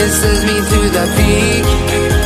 It sends me through the peak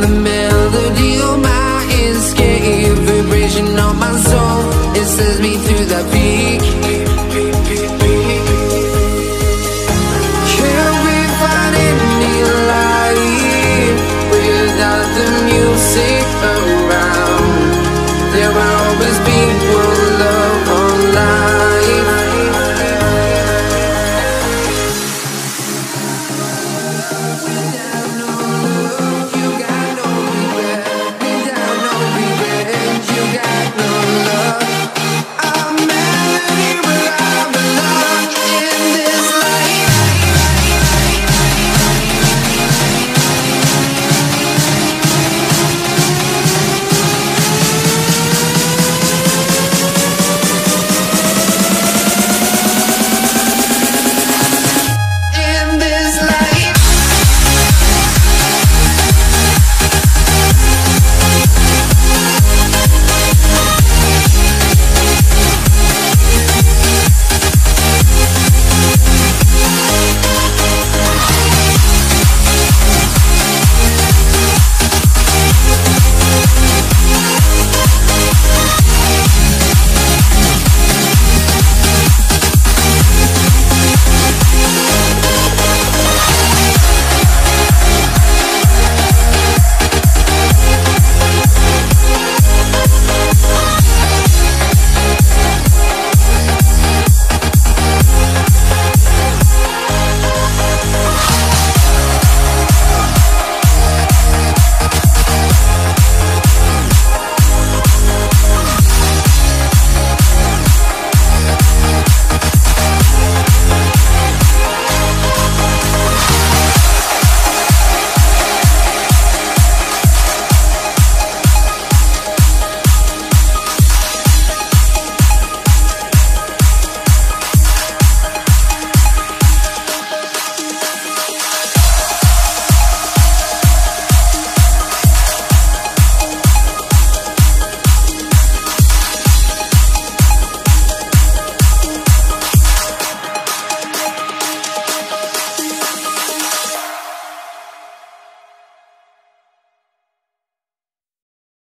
the melody of my escape. Vibration of my soul. It sends me through the peak.